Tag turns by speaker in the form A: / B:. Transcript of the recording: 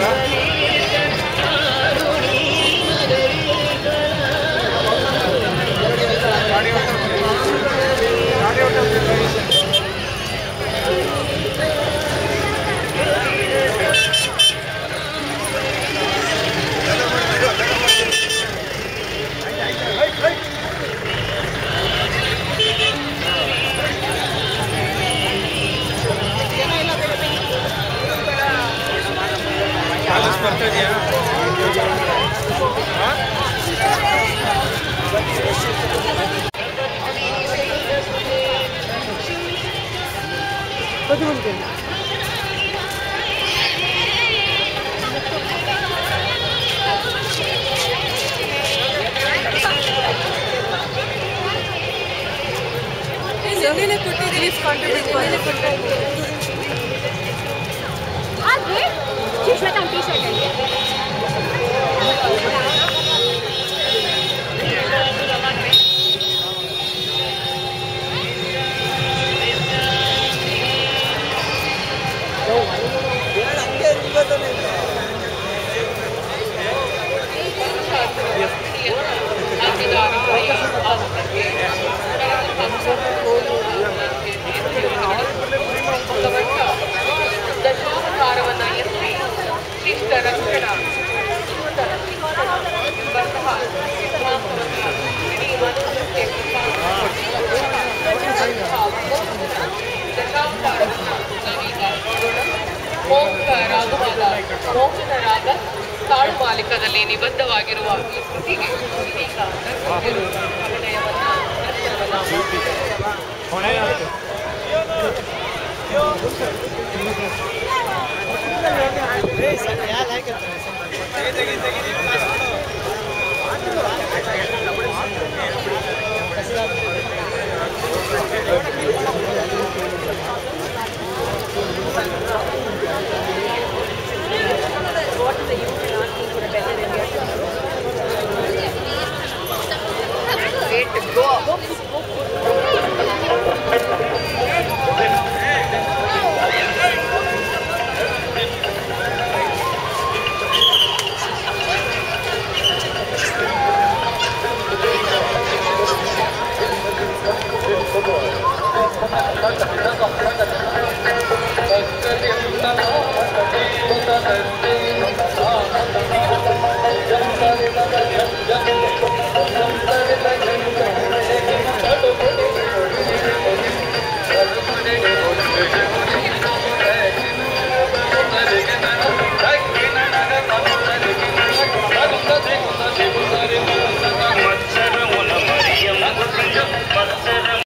A: 来。ನಿನ್ನೆ ಕೊಟ್ಟು release Dia nak dia juga tu ni. ಮೋಹಕರಾಗುವಾಗ ಮೋಹನರಾದ ಕಾಡು ಮಾಲೀಕದಲ್ಲಿ ನಿಬದ್ಧವಾಗಿರುವ ಇದೀಗ ಅಭಿನಯವನ್ನು ってことは。